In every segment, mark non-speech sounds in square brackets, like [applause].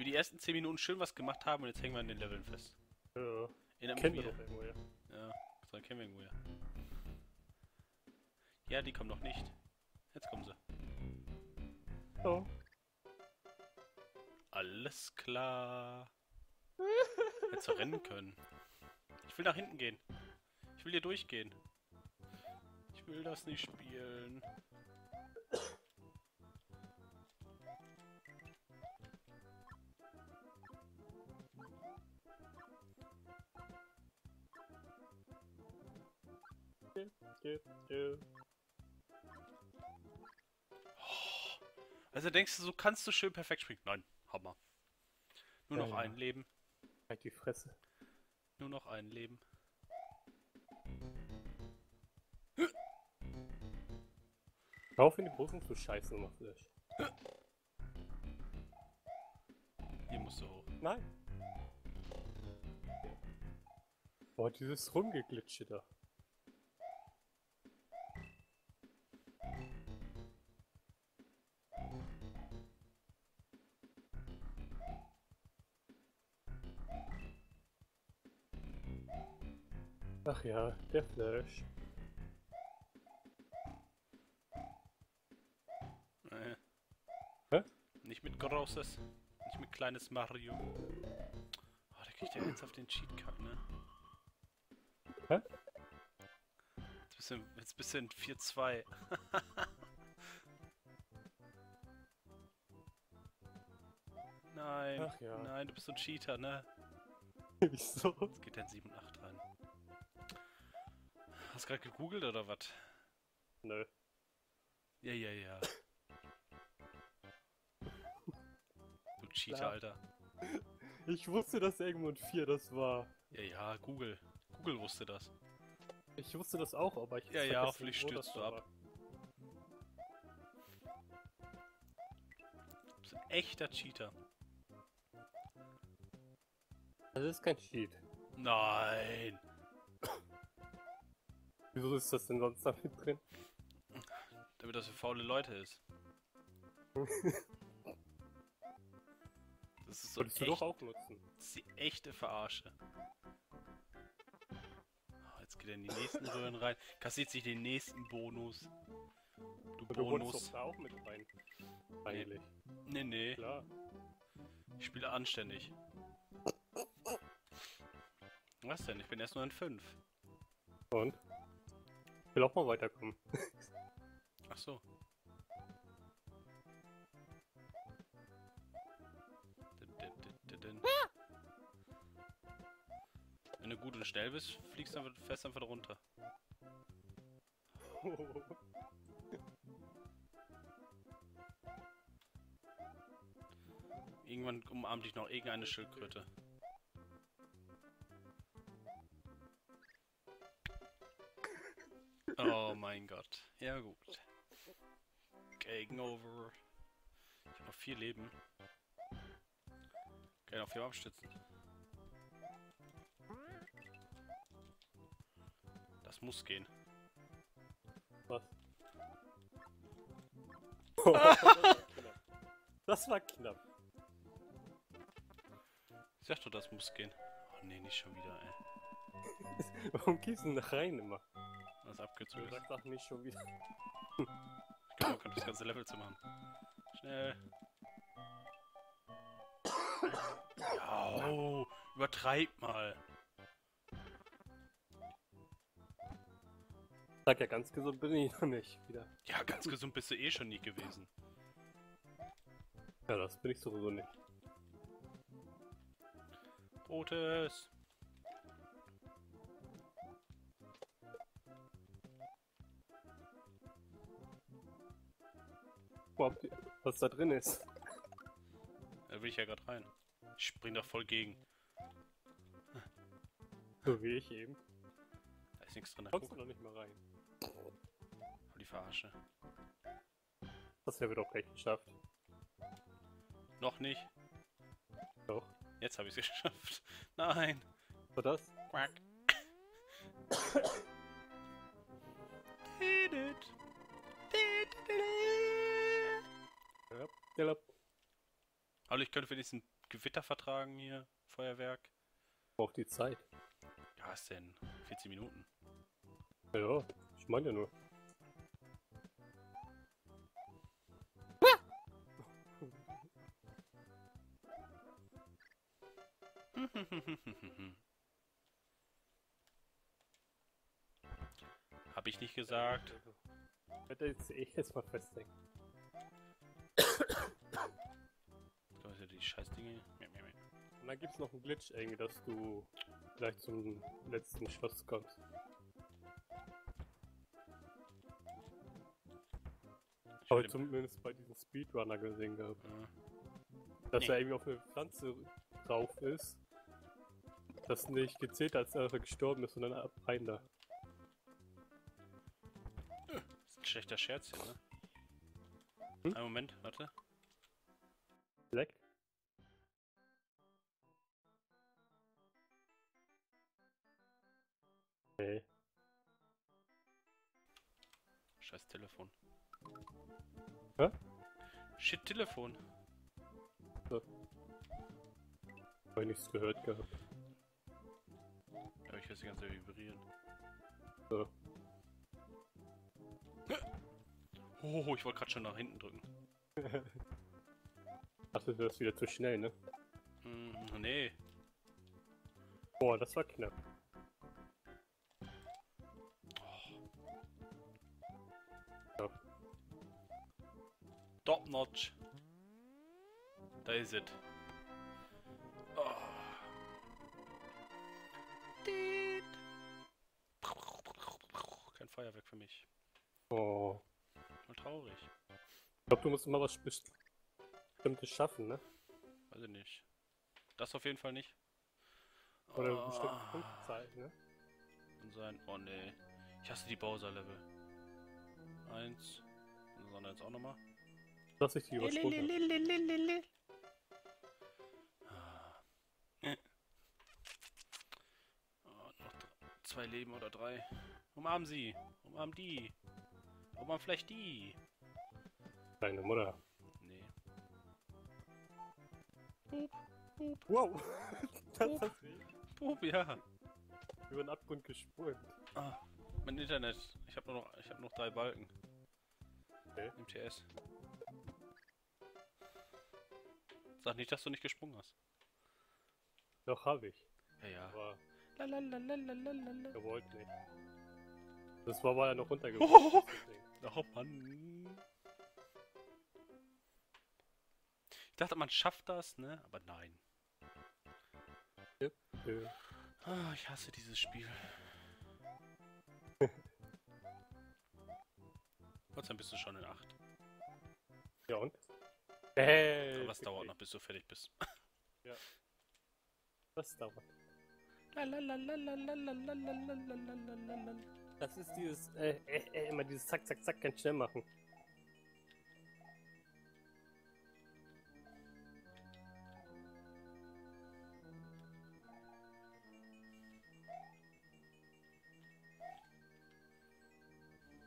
wir die ersten 10 Minuten schön was gemacht haben und jetzt hängen wir an den Leveln fest. Ja. Mich Kennen wir doch irgendwo, ja. Ja, das kennen wir irgendwo, ja. Ja, die kommen noch nicht. Jetzt kommen sie. Oh. Alles klar. Du rennen können. Ich will nach hinten gehen. Ich will hier durchgehen. Ich will das nicht spielen. Ja. Also denkst du, so kannst du schön perfekt springen? Nein, Hammer. Nur Ja, noch ja. ein Leben. Halt die Fresse. Nur noch ein Leben. Hör auf in die Hosen zu scheißen, noch Flash. Hier musst du hoch. Nein. Boah, dieses Rumgeglitsche da. Ach ja, der Flash. Äh. Hä? Nicht mit großes. Nicht mit kleines Mario. Oh, da kriegt er jetzt auf den Cheat-Kack, ne? Hä? Jetzt bist du, jetzt bist du in 4-2. [laughs] Nein. Ach ja. Nein, du bist so ein Cheater, ne? [laughs] Wieso? Jetzt geht der in 7 8 rein. Hast gerade gegoogelt oder was? Nö. Ja, ja, ja. Du Cheater, Klar. Alter. Ich wusste, dass Egmont 4 das war. Ja, ja, Google. Google wusste das. Ich wusste das auch, aber ich Ja, ja, hoffentlich stürzt du ab. Du bist ein echter Cheater. Das ist kein Cheat. Nein. Wieso ist das denn sonst da mit drin? Damit das für faule Leute ist. [laughs] Das ist so Solltest du echt, doch auch nutzen. das ist die echte Verarsche. Oh, jetzt geht er in die nächsten [laughs] Röhren rein. Kassiert sich den nächsten Bonus. Du du wolltest Bonus. doch da auch mit rein. Eigentlich. Nee, nee. Klar. Ich spiele anständig. [laughs] Was denn? Ich bin erst nur in 5. Und? Ich will auch mal weiterkommen. Ach so. Wenn du gut und schnell bist, fliegst du einfach fest einfach runter. [laughs] Irgendwann umarmt dich noch irgendeine Schildkröte. Oh mein Gott. Ja gut. Over. Ich habe noch vier Leben. Kann ich noch vier abstützen. Das muss gehen. Was? [laughs] das war knapp. Ich sag doch, das muss gehen. Oh nee, nicht schon wieder, ey. [laughs] Warum gehst du denn da rein immer? Du abgezogen. sagst auch nicht schon wieder. Ich glaube, man das ganze Level zu machen. Schnell. Oh, übertreib mal. Sag ja, ganz gesund bin ich noch nicht wieder. Ja, ganz gesund bist du eh schon nie gewesen. Ja, das bin ich sowieso nicht. Totes. Die- was da drin ist. Da will ich ja gerade rein. Ich spring da voll gegen. So wie ich eben. Da ist nichts drin. Da Kommst du noch nicht mal rein. Voll die Verarsche. Das wir doch gleich geschafft. Noch nicht. Doch. Jetzt habe ich es [laughs] geschafft. Nein. War das? Quack. [coughs] Did it. Did it. Aber ich könnte wenigstens Gewitter vertragen hier, Feuerwerk. Braucht die Zeit. Ja, was denn? 14 Minuten. Ja, ich meine ja nur. [laughs] Hab ich nicht gesagt. Ich werde jetzt eh jetzt mal festlegen. Das sind die Scheißdinge. Und dann gibt's noch einen Glitch irgendwie, dass du vielleicht zum letzten Schloss kommst. Ich Aber will- zumindest bei diesem Speedrunner gesehen gehabt. Ja. Dass Nee. er irgendwie auf eine Pflanze drauf ist. Das nicht gezählt hat, als er gestorben ist, sondern ab rein da. Das ist ein schlechter Scherz hier, ne? Hm? Einen Moment, warte. Leck. Nee. Scheiß Telefon. Hä? Shit, Telefon. Hab ich nichts gehört gehabt. Ja, ich höre die ganze Zeit vibrieren. So. Oh, ich wollte gerade schon nach hinten drücken. [laughs] Achso, das ist wieder zu schnell, ne? Hm, nee. Boah, das war knapp. Ja. Top notch. Da ist es. Oh. Kein Feuerwerk für mich. Oh. Mal traurig. Ich glaube, du musst immer was Bestimmtes schaffen, ne? Weiß ich nicht. Das auf jeden Fall nicht. Oder Ah, bestimmte Punktzahl, ne? Kann sein. Oh nee. Ich hasse die Bowser-Level. Eins. Sondern jetzt auch nochmal. Dass ich die übersprungen hab. Ah. Oh, noch dr- zwei Leben oder drei. Umarmen sie. Umarmen die. Umarmen vielleicht die. Deine Mutter. Wow! [laughs] das hat Pup, ja. über den Abgrund gesprungen. Ah, mein Internet. Ich habe nur noch, ich habe noch drei Balken. Okay. MTS. Sag nicht, dass du nicht gesprungen hast. Doch, hab ich. Ja, ja. Aber Lalalalalalala. gewollt nicht. Das war, weil er noch Oh. runtergerutscht ist. deswegen. [laughs] Oh Mann. dachte, man schafft das, ne? Aber nein. Oh, ich hasse dieses Spiel. Trotzdem bist du schon in 8. Ja und? Hey, Aber es dauert noch, bis du fertig bist. ja. Was dauert. Das ist dieses, äh, äh, immer dieses Zack, Zack, Zack, ganz schnell machen.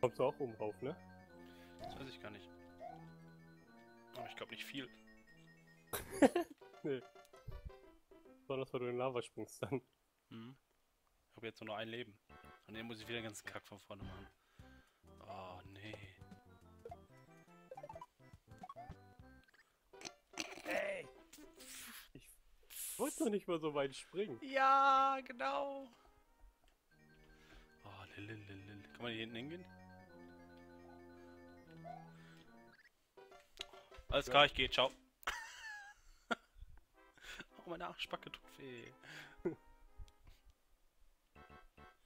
Kommst du auch oben rauf, ne? Das weiß ich gar nicht. Aber ich glaube nicht viel. [laughs] Nee. Besonders, weil du in Lava springst dann. Hm. Ich habe jetzt nur noch ein Leben. Und dann muss ich wieder den ganzen Kack von vorne machen. Oh, nee. Ey! Ich wollte doch nicht mal so weit springen. Ja, genau. Oh, lilililil. Kann man hier hinten hingehen? Alles klar, ich gehe, ciao. [laughs] oh, meine Arschbacke tut weh. [laughs]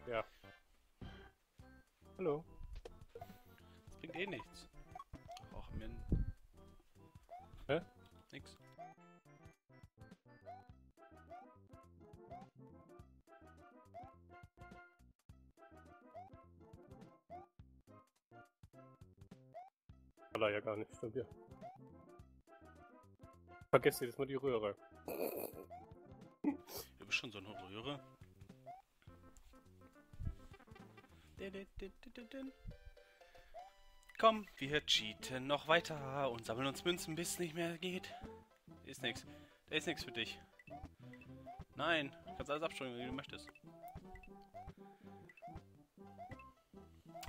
Ja. Hallo. Das bringt eh nichts. Och, Min. Hä? Nix. Aller ja gar nicht, stimmt ja. Vergesst jedes Mal die Röhre. Du bist schon so eine Röhre. Komm, wir cheaten noch weiter und sammeln uns Münzen, bis es nicht mehr geht. Ist nix. Da ist nichts für dich. Nein, du kannst alles absteuern, wie du möchtest.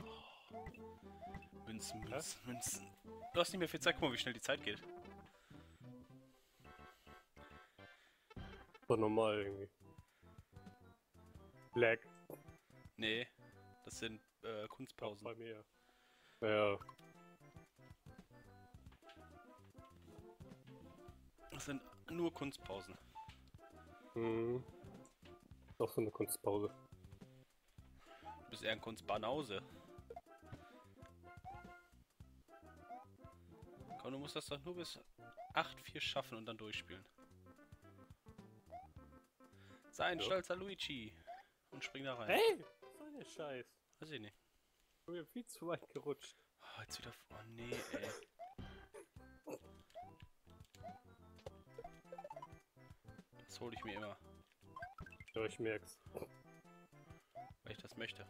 Oh. Münzen, Münzen, Münzen. Du hast nicht mehr viel Zeit, guck mal, wie schnell die Zeit geht. So normal irgendwie. Lag. Nee, das sind äh, Auch Kunstpausen. bei mir. Ja, Das sind nur Kunstpausen. hm. Ist Auch so eine Kunstpause. Du bist eher ein Kunstbanause. Komm, du musst das doch nur bis 8-4 schaffen und dann durchspielen. Sei ein Ja. stolzer Luigi. Und spring da rein. Hey! Was soll der Scheiß? Weiß ich nicht. Ich bin viel zu weit gerutscht. Oh, jetzt wieder. Oh nee, ey. Das hole ich mir immer, Ja, ich merk's. weil ich das möchte.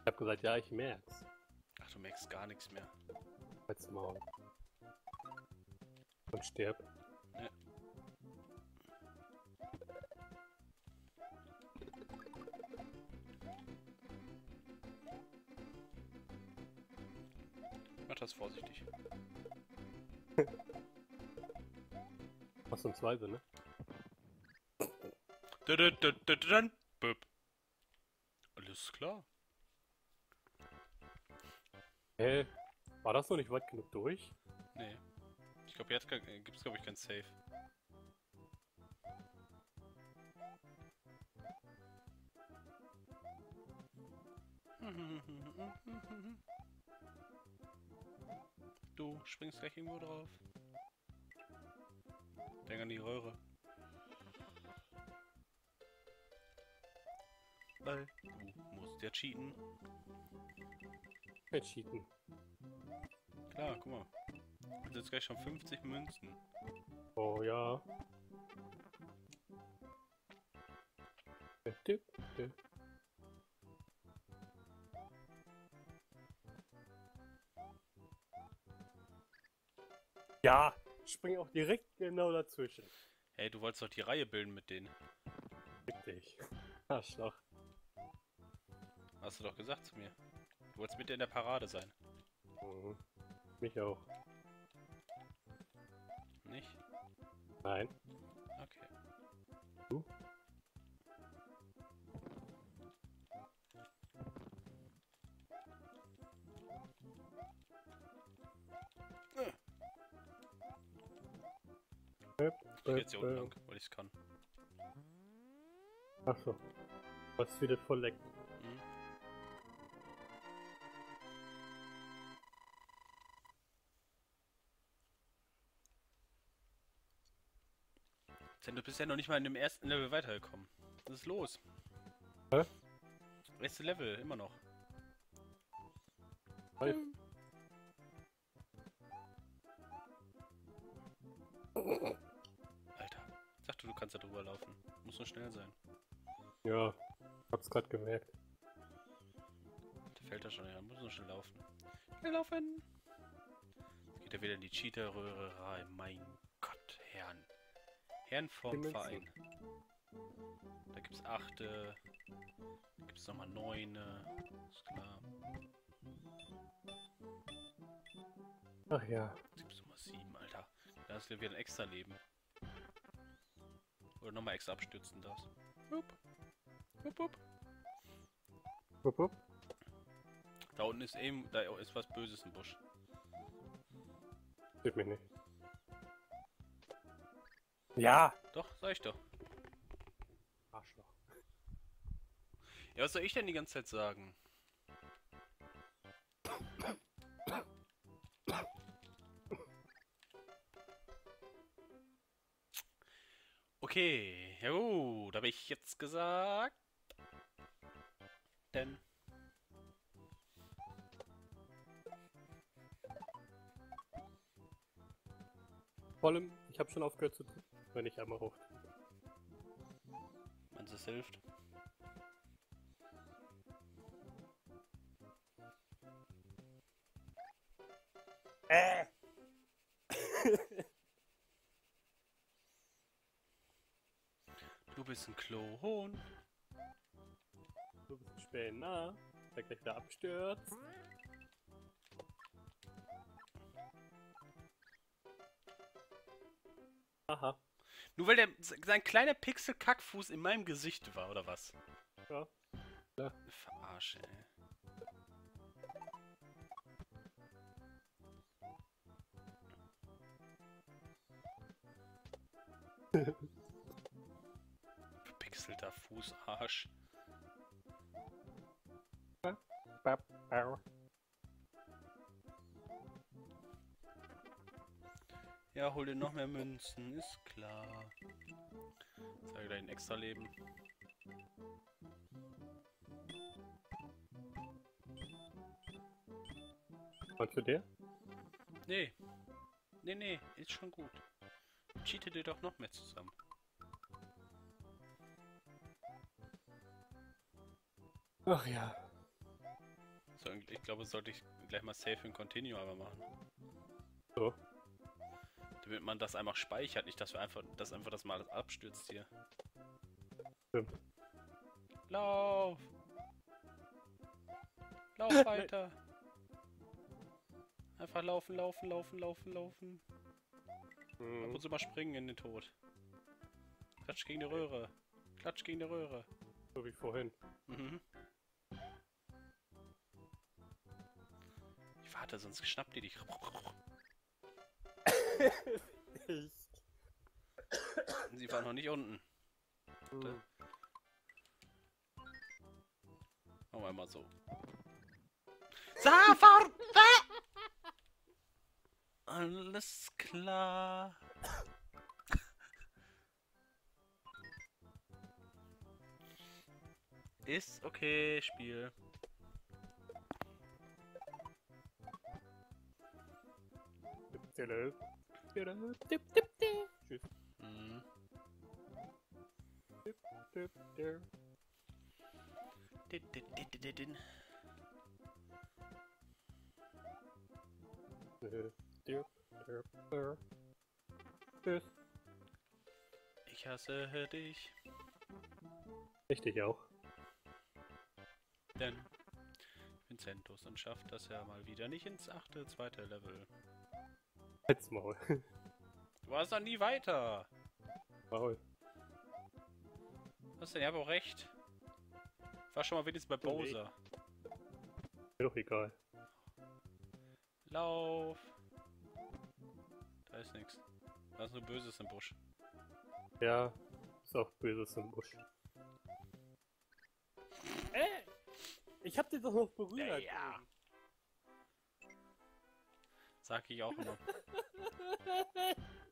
Ich hab gesagt, ja, ich merk's. Ach, du merkst gar nichts mehr. Halt's Maul. Und sterb. Mach das vorsichtig. [laughs] Ausnahmsweise, ne? Dudududududun. Böp. Alles klar. Hä? War das noch nicht weit genug durch? Nee. Ich glaube, jetzt gibt es, glaube ich, kein Safe. Du springst gleich irgendwo drauf. Denk an die Röhre. Weil du musst ja cheaten. Kein Cheaten. Klar, guck mal. Du hast jetzt gleich schon 50 Münzen. Oh ja. Dip, dip. Ja, spring auch direkt genau dazwischen. Hey, du wolltest doch die Reihe bilden mit denen. Richtig. Arschloch. Hast du doch gesagt zu mir. Du wolltest mit in der Parade sein. Mhm. Mich auch. Nicht? Nein. Okay. Du? Höp, Ich geh jetzt hier unten lang, weil ich es kann. Ach so. Was wieder voll leck. Mhm. Denn du bist ja noch nicht mal in dem ersten Level weitergekommen. Was ist los? Hä? Erste Level, immer noch. Halt. [laughs] Du kannst da drüber laufen. Muss nur schnell sein. Ja, hab's grad gemerkt. Der fällt da schon her. Muss nur schnell laufen. Schnell laufen! Jetzt geht er wieder in die Cheater-Röhre rein. Mein Gott, Herrn. Herrn vom. Verein. Da gibt's achte. Da gibt's nochmal neune. Ist klar. Ach ja. Jetzt gibt's nochmal sieben, Alter. Da hast du wieder ein extra Leben. Oder nochmal extra abstürzen darfst. Hup. Hup, hup. Wupp, wupp. Da unten ist eben, da ist was Böses im Busch. Sieht mich nicht. Ja! Doch, sag ich doch. Arschloch. Ja, was soll ich denn die ganze Zeit sagen? Okay, ja gut, habe ich jetzt gesagt. Denn Vor allem, ich habe schon aufgehört zu drücken, wenn ich einmal hoch. du, es hilft? Äh! Bist ein Klon. Du bist ein Spinner, der gleich wieder abstürzt. Aha, Nur weil der sein kleiner Pixel-Kackfuß in meinem Gesicht war, oder was? ja. Verarsche, ey. [laughs] Verpixelter Fußarsch. Ja, hol dir noch mehr Münzen, ist klar. Zeige dein extra Leben. Und für dir? Nee. Nee, nee, ist schon gut. Cheate dir doch noch mehr zusammen. Ach ja. So, ich glaube, sollte ich gleich mal Save and Continue aber machen. So. Damit man das einfach speichert, nicht dass wir einfach, dass einfach das mal alles abstürzt hier. Stimmt. Lauf! Lauf [laughs] weiter! Einfach laufen, laufen, laufen, laufen, laufen. Ab Hm. und zu mal springen in den Tod. Klatsch gegen die Röhre. Klatsch gegen die Röhre. So wie vorhin. Mhm. Warte, sonst schnappt die dich. Ich. Sie war noch nicht unten. Hm. Machen wir mal so. Safar! Alles klar. Ist okay, Spiel. Dip, dip. Tschüss. Ich hasse dich, Richtig auch. denn Vincentus und schafft das ja mal wieder nicht ins achte, zweite Level. Halt's Maul. Du warst doch nie weiter. Maul. Was denn? Ich habe auch recht. War schon mal wenigstens bei. Bowser. Mir doch egal. Lauf. Da ist nichts. Da ist nur Böses im Busch. Ja, ist auch Böses im Busch. Ey! Ich hab den doch noch berührt. Ja, ja. Sag ich auch immer. [laughs]